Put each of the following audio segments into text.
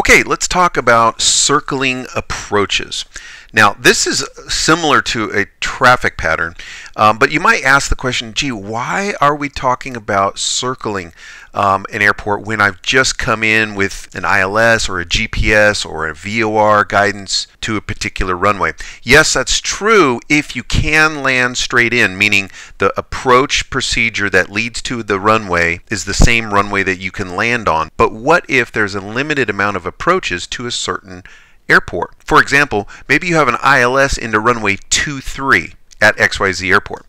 Okay, let's talk about circling approaches. Now, this is similar to a traffic pattern, um, but you might ask the question, gee, why are we talking about circling um, an airport when I've just come in with an ILS or a GPS or a VOR guidance to a particular runway? Yes, that's true if you can land straight in, meaning the approach procedure that leads to the runway is the same runway that you can land on. But what if there's a limited amount of approaches to a certain airport. For example, maybe you have an ILS into runway 23 at XYZ airport.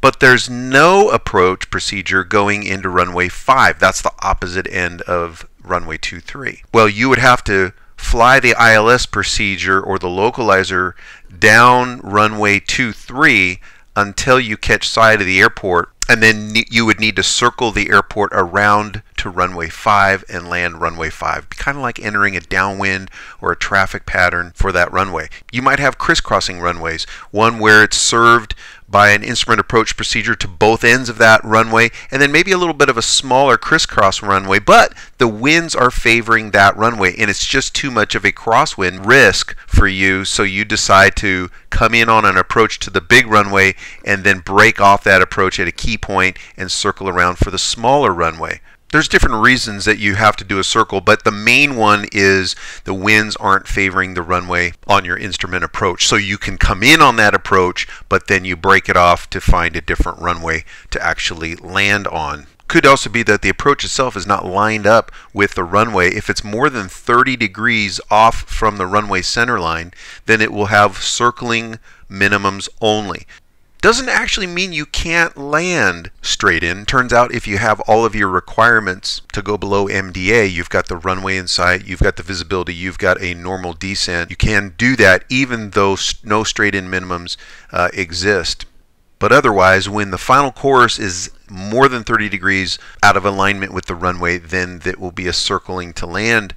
But there's no approach procedure going into runway 5. That's the opposite end of runway 23. Well, you would have to fly the ILS procedure or the localizer down runway 23 until you catch sight of the airport and then you would need to circle the airport around to runway 5 and land runway 5 kind of like entering a downwind or a traffic pattern for that runway. You might have crisscrossing runways one where it's served by an instrument approach procedure to both ends of that runway, and then maybe a little bit of a smaller crisscross runway, but the winds are favoring that runway, and it's just too much of a crosswind risk for you, so you decide to come in on an approach to the big runway and then break off that approach at a key point and circle around for the smaller runway there's different reasons that you have to do a circle, but the main one is the winds aren't favoring the runway on your instrument approach. So you can come in on that approach, but then you break it off to find a different runway to actually land on. Could also be that the approach itself is not lined up with the runway. If it's more than 30 degrees off from the runway center line, then it will have circling minimums only doesn't actually mean you can't land straight in. Turns out if you have all of your requirements to go below MDA, you've got the runway in sight, you've got the visibility, you've got a normal descent. You can do that even though no straight in minimums uh, exist. But otherwise, when the final course is more than 30 degrees out of alignment with the runway, then that will be a circling to land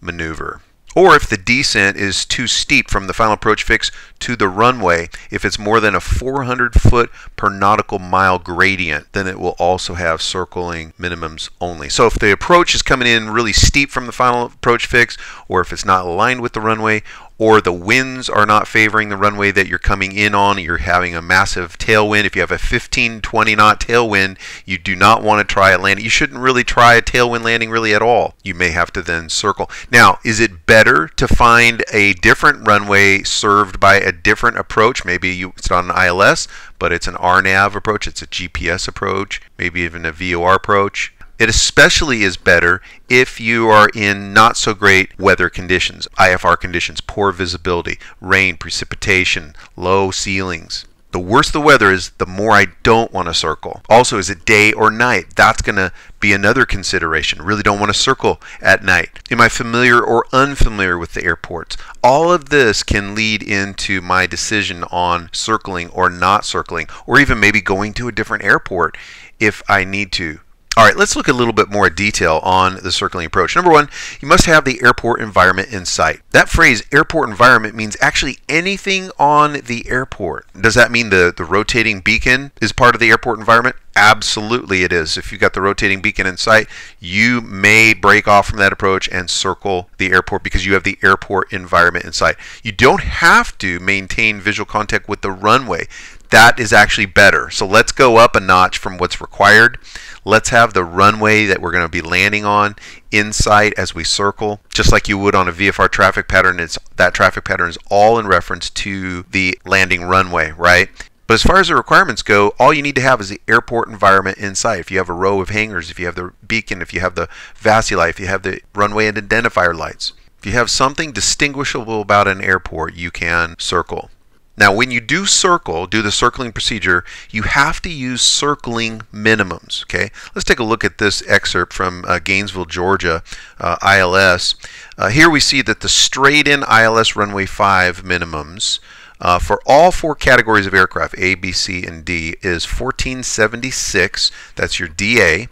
maneuver or if the descent is too steep from the final approach fix to the runway, if it's more than a 400 foot per nautical mile gradient, then it will also have circling minimums only. So if the approach is coming in really steep from the final approach fix, or if it's not aligned with the runway, or the winds are not favoring the runway that you're coming in on, you're having a massive tailwind. If you have a 15, 20 knot tailwind, you do not want to try a landing. You shouldn't really try a tailwind landing really at all. You may have to then circle. Now, is it better to find a different runway served by a different approach? Maybe you, it's not an ILS, but it's an RNAV approach, it's a GPS approach, maybe even a VOR approach. It especially is better if you are in not so great weather conditions, IFR conditions, poor visibility, rain, precipitation, low ceilings. The worse the weather is, the more I don't want to circle. Also, is it day or night? That's going to be another consideration. Really don't want to circle at night. Am I familiar or unfamiliar with the airports? All of this can lead into my decision on circling or not circling, or even maybe going to a different airport if I need to. All right, let's look a little bit more detail on the circling approach. Number one, you must have the airport environment in sight. That phrase, airport environment, means actually anything on the airport. Does that mean the, the rotating beacon is part of the airport environment? Absolutely it is. If you've got the rotating beacon in sight, you may break off from that approach and circle the airport because you have the airport environment in sight. You don't have to maintain visual contact with the runway. That is actually better. So let's go up a notch from what's required. Let's have the runway that we're going to be landing on in sight as we circle, just like you would on a VFR traffic pattern. It's that traffic pattern is all in reference to the landing runway, right? But as far as the requirements go, all you need to have is the airport environment inside. If you have a row of hangars, if you have the beacon, if you have the VASI if you have the runway and identifier lights, if you have something distinguishable about an airport, you can circle. Now, when you do circle, do the circling procedure, you have to use circling minimums. Okay, let's take a look at this excerpt from uh, Gainesville, Georgia, uh, ILS. Uh, here we see that the straight-in ILS runway 5 minimums uh, for all four categories of aircraft, A, B, C, and D, is 1476. That's your DA,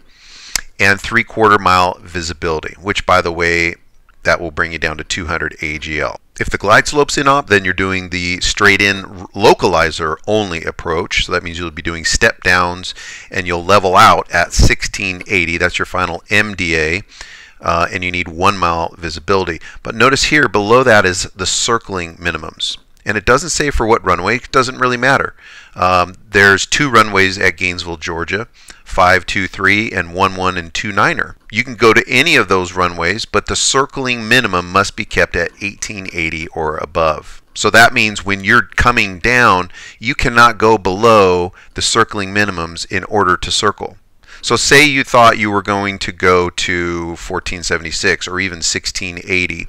and three-quarter mile visibility, which, by the way, that will bring you down to 200 AGL. If the glide slope's inop, then you're doing the straight in localizer only approach. So that means you'll be doing step downs and you'll level out at 1680. That's your final MDA. uh, and you need one mile visibility. But notice here below that is the circling minimums. And it doesn't say for what runway, it doesn't really matter. Um, there's two runways at Gainesville, Georgia, 523 and 11 and 29er. You can go to any of those runways, but the circling minimum must be kept at 1880 or above. So that means when you're coming down, you cannot go below the circling minimums in order to circle. So say you thought you were going to go to 1476 or even 1680,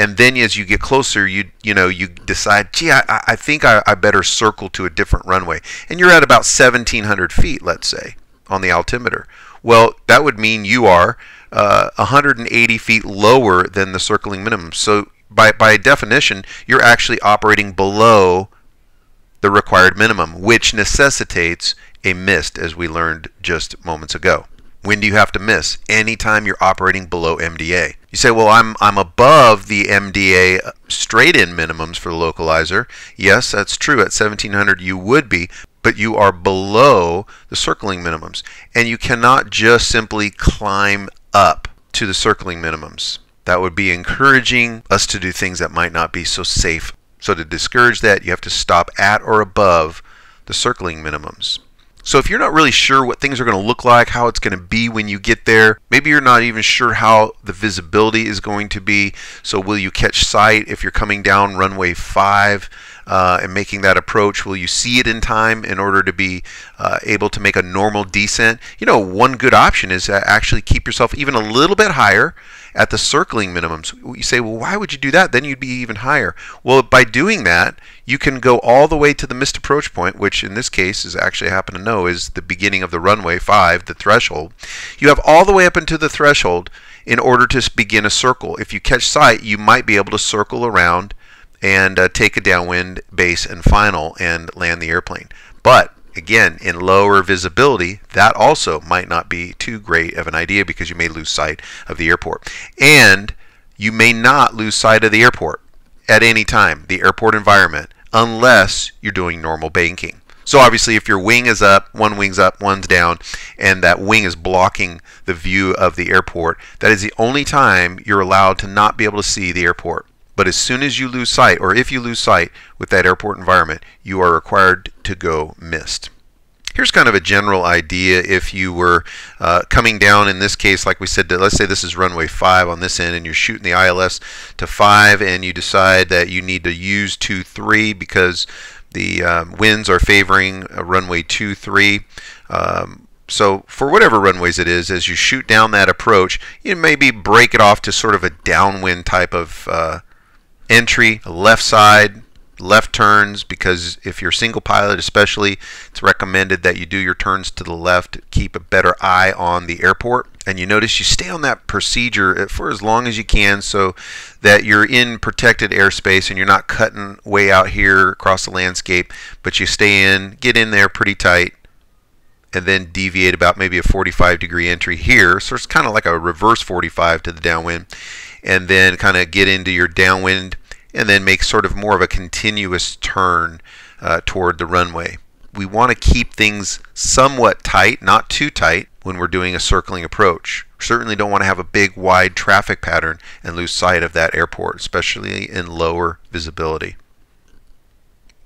and then as you get closer, you you know you decide, gee, I, I think I, I better circle to a different runway, and you're at about 1700 feet, let's say, on the altimeter. Well, that would mean you are uh, 180 feet lower than the circling minimum. So by by definition, you're actually operating below the required minimum, which necessitates a mist, as we learned just moments ago. When do you have to miss? Anytime you're operating below MDA. You say, well, I'm, I'm above the MDA straight-in minimums for the localizer. Yes, that's true. At 1700 you would be, but you are below the circling minimums. And you cannot just simply climb up to the circling minimums. That would be encouraging us to do things that might not be so safe. So to discourage that, you have to stop at or above the circling minimums. So if you're not really sure what things are going to look like, how it's going to be when you get there, maybe you're not even sure how the visibility is going to be. So will you catch sight if you're coming down runway 5 uh, and making that approach? Will you see it in time in order to be uh, able to make a normal descent? You know, one good option is to actually keep yourself even a little bit higher at the circling minimums. You say, well, why would you do that? Then you'd be even higher. Well, by doing that, you can go all the way to the missed approach point, which in this case, as I actually happen to know, is the beginning of the runway 5, the threshold. You have all the way up into the threshold in order to begin a circle. If you catch sight, you might be able to circle around and uh, take a downwind base and final and land the airplane. But again, in lower visibility, that also might not be too great of an idea because you may lose sight of the airport. And you may not lose sight of the airport at any time, the airport environment, unless you're doing normal banking. So obviously if your wing is up, one wing's up, one's down, and that wing is blocking the view of the airport, that is the only time you're allowed to not be able to see the airport. But as soon as you lose sight, or if you lose sight with that airport environment, you are required to go missed. Here's kind of a general idea if you were uh, coming down in this case, like we said, let's say this is runway 5 on this end and you're shooting the ILS to 5 and you decide that you need to use 2-3 because the um, winds are favoring runway 2-3. Um, so for whatever runways it is, as you shoot down that approach, you maybe break it off to sort of a downwind type of uh, entry, left side, left turns because if you're single pilot especially it's recommended that you do your turns to the left keep a better eye on the airport. And you notice you stay on that procedure eh, for as long as you can so that you're in protected airspace and you're not cutting way out here across the landscape but you stay in get in there pretty tight and then deviate about maybe a 45 degree entry here. So it's kind of like a reverse 45 to the downwind and then kind of get into your downwind and then make sort of more of a continuous turn uh, toward the runway. We want to keep things somewhat tight, not too tight, when we're doing a circling approach. Certainly don't want to have a big wide traffic pattern and lose sight of that airport, especially in lower visibility.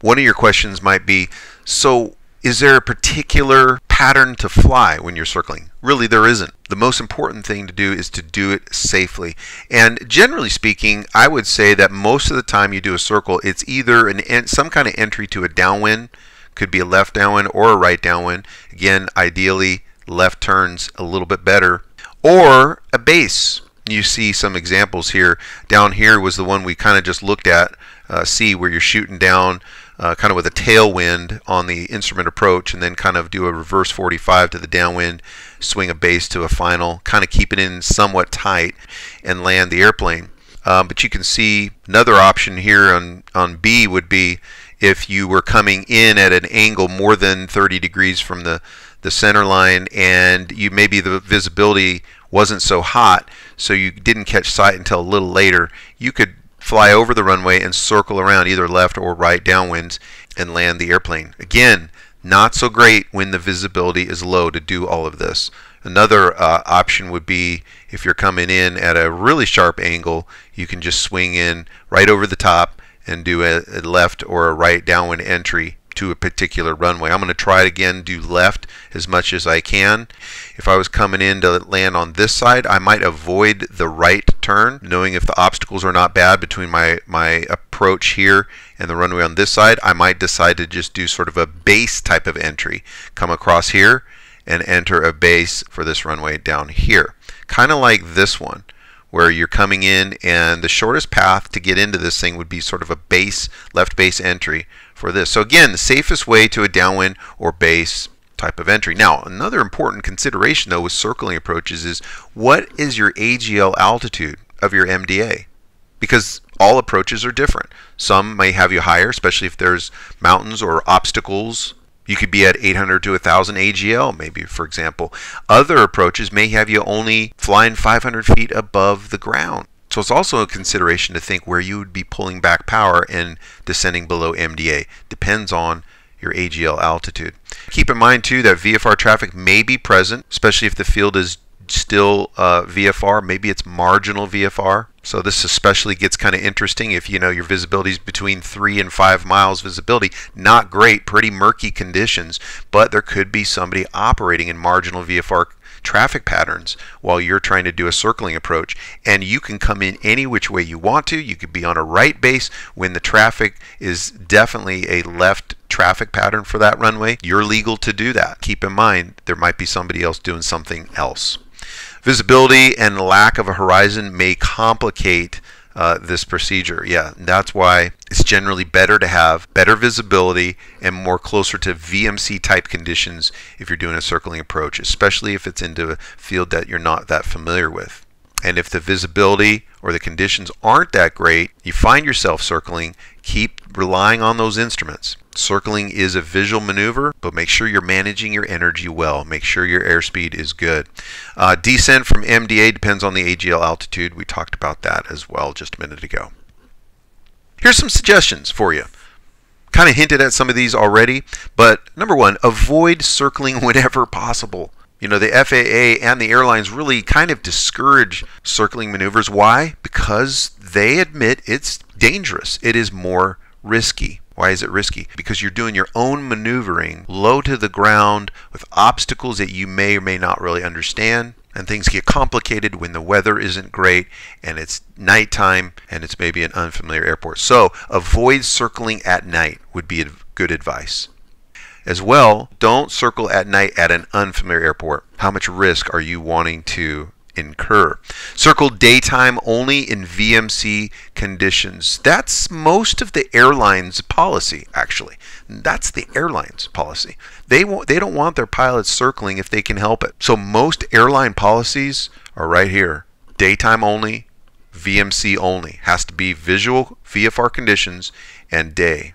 One of your questions might be, so is there a particular pattern to fly when you're circling? Really, there isn't. The most important thing to do is to do it safely. And generally speaking, I would say that most of the time you do a circle, it's either an some kind of entry to a downwind, could be a left downwind or a right downwind. Again, ideally, left turns a little bit better, or a base. You see some examples here. Down here was the one we kind of just looked at. Uh, see where you're shooting down uh, kind of with a tailwind on the instrument approach and then kind of do a reverse 45 to the downwind, swing a base to a final, kind of keep it in somewhat tight and land the airplane. Um, but you can see another option here on, on B would be if you were coming in at an angle more than 30 degrees from the, the center line and you maybe the visibility wasn't so hot so you didn't catch sight until a little later you could fly over the runway and circle around either left or right downwinds and land the airplane. Again, not so great when the visibility is low to do all of this. Another uh, option would be if you're coming in at a really sharp angle, you can just swing in right over the top and do a, a left or a right downwind entry to a particular runway. I'm going to try it again, do left as much as I can. If I was coming in to land on this side, I might avoid the right turn, knowing if the obstacles are not bad between my, my approach here and the runway on this side, I might decide to just do sort of a base type of entry. Come across here and enter a base for this runway down here. Kind of like this one where you're coming in and the shortest path to get into this thing would be sort of a base, left base entry for this. So again, the safest way to a downwind or base type of entry. Now, another important consideration though with circling approaches is what is your AGL altitude of your MDA? Because all approaches are different. Some may have you higher, especially if there's mountains or obstacles you could be at 800 to 1000 AGL, maybe, for example. Other approaches may have you only flying 500 feet above the ground. So it's also a consideration to think where you would be pulling back power and descending below MDA. Depends on your AGL altitude. Keep in mind too that VFR traffic may be present, especially if the field is still uh, VFR, maybe it's marginal VFR. So this especially gets kind of interesting if you know your visibility is between three and five miles visibility. Not great, pretty murky conditions, but there could be somebody operating in marginal VFR traffic patterns while you're trying to do a circling approach and you can come in any which way you want to. You could be on a right base when the traffic is definitely a left traffic pattern for that runway. You're legal to do that. Keep in mind there might be somebody else doing something else. Visibility and lack of a horizon may complicate uh, this procedure. Yeah, that's why it's generally better to have better visibility and more closer to VMC type conditions if you're doing a circling approach, especially if it's into a field that you're not that familiar with. And if the visibility or the conditions aren't that great, you find yourself circling, keep relying on those instruments. Circling is a visual maneuver, but make sure you're managing your energy well. Make sure your airspeed is good. Uh, descent from MDA depends on the AGL altitude. We talked about that as well just a minute ago. Here's some suggestions for you. Kind of hinted at some of these already, but number one, avoid circling whenever possible. You know, the FAA and the airlines really kind of discourage circling maneuvers. Why? Because they admit it's dangerous. It is more risky. Why is it risky? Because you're doing your own maneuvering low to the ground with obstacles that you may or may not really understand. And things get complicated when the weather isn't great and it's nighttime and it's maybe an unfamiliar airport. So avoid circling at night would be good advice. As well, don't circle at night at an unfamiliar airport. How much risk are you wanting to incur? Circle daytime only in VMC conditions. That's most of the airline's policy, actually. That's the airline's policy. They won't, they don't want their pilots circling if they can help it. So most airline policies are right here. Daytime only, VMC only. Has to be visual VFR conditions and day.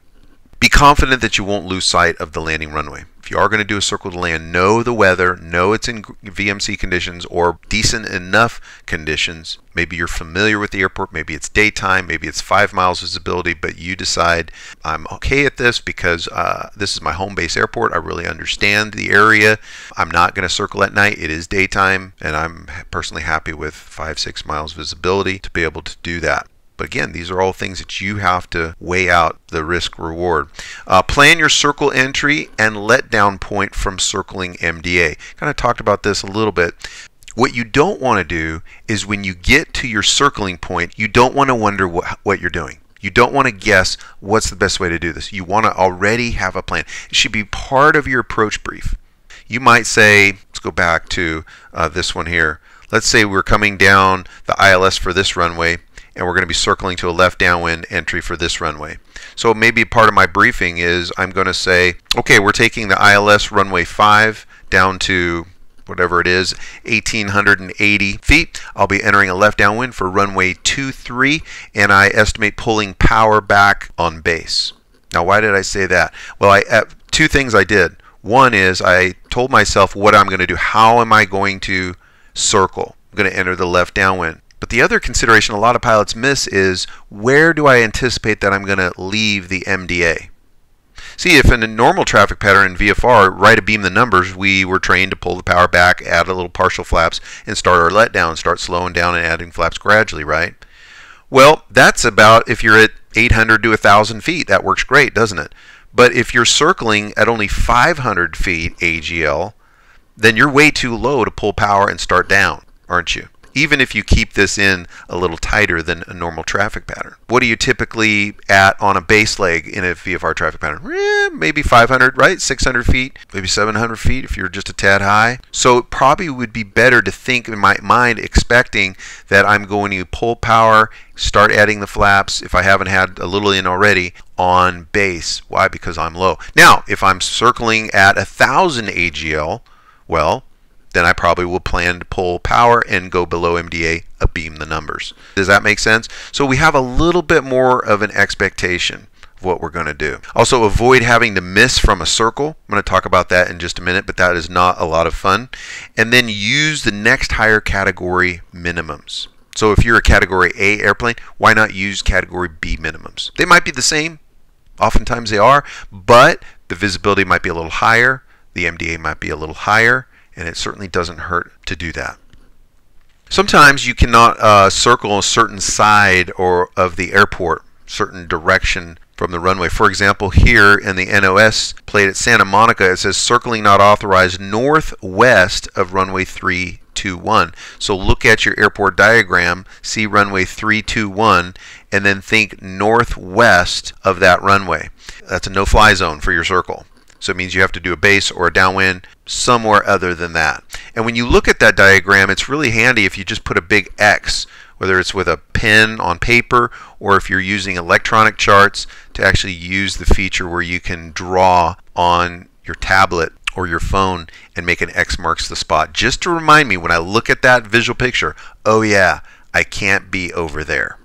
Be confident that you won't lose sight of the landing runway. If you are going to do a circle to land, know the weather, know it's in VMC conditions or decent enough conditions. Maybe you're familiar with the airport, maybe it's daytime, maybe it's five miles visibility, but you decide I'm okay at this because uh, this is my home base airport. I really understand the area. I'm not going to circle at night. It is daytime, and I'm personally happy with five, six miles visibility to be able to do that. But again, these are all things that you have to weigh out the risk reward. Uh, plan your circle entry and letdown point from circling MDA. Kind of talked about this a little bit. What you don't want to do is when you get to your circling point, you don't want to wonder what, what you're doing. You don't want to guess what's the best way to do this. You want to already have a plan. It should be part of your approach brief. You might say, let's go back to uh, this one here. Let's say we're coming down the ILS for this runway and we're going to be circling to a left downwind entry for this runway. So maybe part of my briefing is I'm going to say, okay, we're taking the ILS runway 5 down to whatever it is, 1880 feet. I'll be entering a left downwind for runway 23 and I estimate pulling power back on base. Now why did I say that? Well, I uh, two things I did. One is I told myself what I'm going to do. How am I going to circle? I'm going to enter the left downwind. But the other consideration a lot of pilots miss is where do I anticipate that I'm going to leave the MDA? See, if in a normal traffic pattern in VFR, right abeam the numbers, we were trained to pull the power back, add a little partial flaps, and start our letdown, start slowing down and adding flaps gradually, right? Well, that's about if you're at 800 to 1,000 feet. That works great, doesn't it? But if you're circling at only 500 feet AGL, then you're way too low to pull power and start down, aren't you? Even if you keep this in a little tighter than a normal traffic pattern. What are you typically at on a base leg in a VFR traffic pattern? Eh, maybe 500, right? 600 feet, maybe 700 feet if you're just a tad high. So it probably would be better to think in my mind expecting that I'm going to pull power, start adding the flaps if I haven't had a little in already on base. Why? Because I'm low. Now, if I'm circling at 1000 AGL, well, then I probably will plan to pull power and go below MDA, abeam the numbers. Does that make sense? So we have a little bit more of an expectation of what we're going to do. Also avoid having to miss from a circle. I'm going to talk about that in just a minute, but that is not a lot of fun. And then use the next higher category minimums. So if you're a category A airplane, why not use category B minimums? They might be the same. Oftentimes they are, but the visibility might be a little higher. The MDA might be a little higher and it certainly doesn't hurt to do that. Sometimes you cannot uh, circle a certain side or of the airport, certain direction from the runway. For example, here in the NOS plate at Santa Monica, it says circling not authorized northwest of runway 321. So look at your airport diagram, see runway 321, and then think northwest of that runway. That's a no-fly zone for your circle. So it means you have to do a base or a downwind somewhere other than that. And when you look at that diagram, it's really handy if you just put a big X, whether it's with a pen on paper or if you're using electronic charts to actually use the feature where you can draw on your tablet or your phone and make an X marks the spot. Just to remind me when I look at that visual picture, oh yeah, I can't be over there.